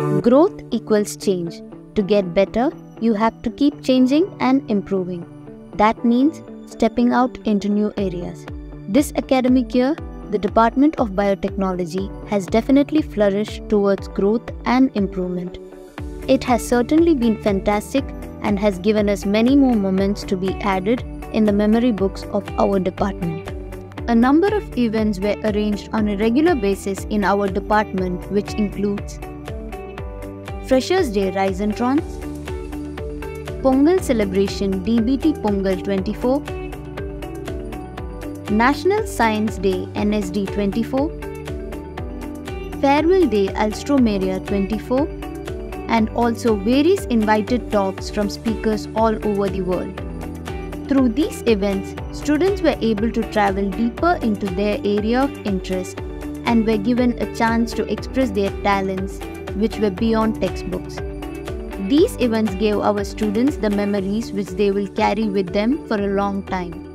Growth equals change. To get better, you have to keep changing and improving. That means stepping out into new areas. This academic year, the Department of Biotechnology has definitely flourished towards growth and improvement. It has certainly been fantastic and has given us many more moments to be added in the memory books of our department. A number of events were arranged on a regular basis in our department, which includes Freshers Day Risentrons, Pongal Celebration DBT Pongal 24, National Science Day NSD 24, Farewell Day Alstroemeria 24, and also various invited talks from speakers all over the world. Through these events, students were able to travel deeper into their area of interest and were given a chance to express their talents, which were beyond textbooks. These events gave our students the memories which they will carry with them for a long time.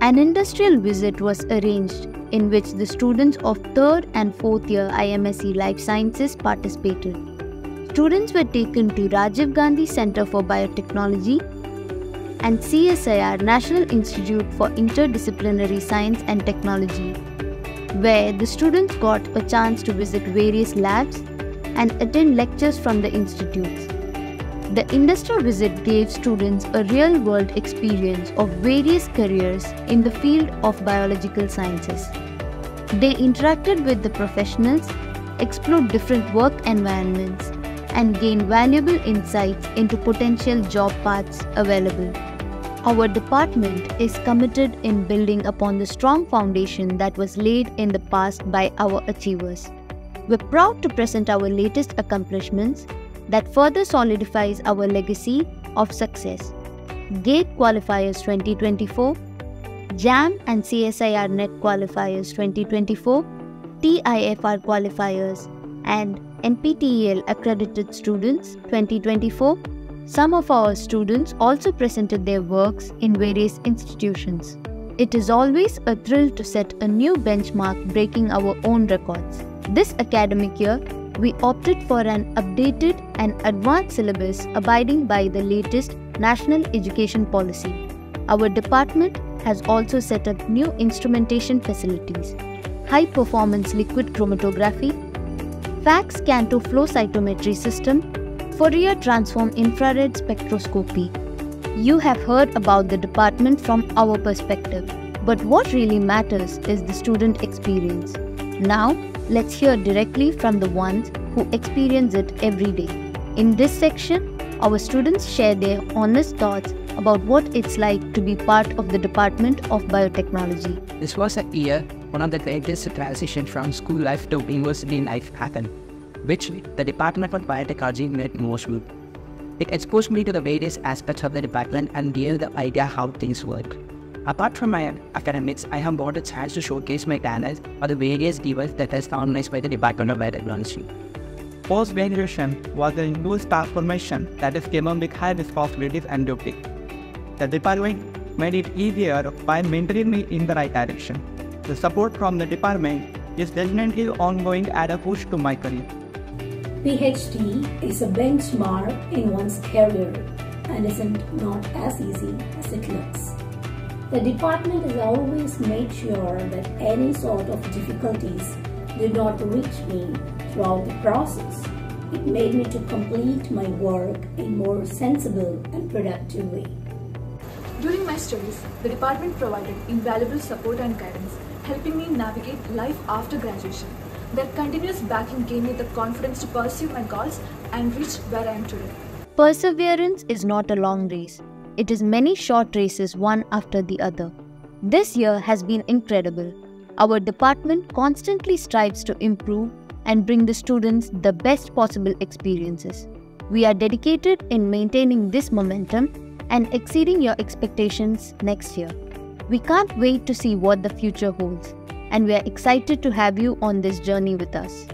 An industrial visit was arranged in which the students of 3rd and 4th year IMSC Life Sciences participated. Students were taken to Rajiv Gandhi Center for Biotechnology and CSIR National Institute for Interdisciplinary Science and Technology, where the students got a chance to visit various labs and attend lectures from the institutes. The industrial visit gave students a real world experience of various careers in the field of biological sciences. They interacted with the professionals, explored different work environments, and gained valuable insights into potential job paths available. Our department is committed in building upon the strong foundation that was laid in the past by our achievers. We're proud to present our latest accomplishments that further solidifies our legacy of success. GATE Qualifiers 2024, JAM and CSIR NET Qualifiers 2024, TIFR Qualifiers, and NPTEL Accredited Students 2024. Some of our students also presented their works in various institutions. It is always a thrill to set a new benchmark breaking our own records. This academic year, we opted for an updated and advanced syllabus abiding by the latest national education policy. Our department has also set up new instrumentation facilities, high performance liquid chromatography, FACS Canto flow cytometry system, Fourier transform infrared spectroscopy. You have heard about the department from our perspective, but what really matters is the student experience. Now, let's hear directly from the ones who experience it every day. In this section, our students share their honest thoughts about what it's like to be part of the Department of Biotechnology. This was a year one of the greatest transition from school life to university life happened, which the Department of Biotechnology made most with. It exposed me to the various aspects of the department and gave the idea how things work. Apart from my academics, I have got a chance to showcase my talents for the various events that is organized by the Department of Biotechnology. Post-graduation was a huge transformation that is came with high responsibilities and duty. The department made it easier by mentoring me in the right direction. The support from the department is definitely ongoing at a push to my career. PhD is a benchmark in one's career and isn't not as easy as it looks. The department has always made sure that any sort of difficulties did not reach me throughout the process. It made me to complete my work in more sensible and productive way. During my studies, the department provided invaluable support and guidance, helping me navigate life after graduation. Their continuous backing gave me the confidence to pursue my goals and reach where I am today. Perseverance is not a long race. It is many short races one after the other. This year has been incredible. Our department constantly strives to improve and bring the students the best possible experiences. We are dedicated in maintaining this momentum and exceeding your expectations next year. We can't wait to see what the future holds, and we are excited to have you on this journey with us.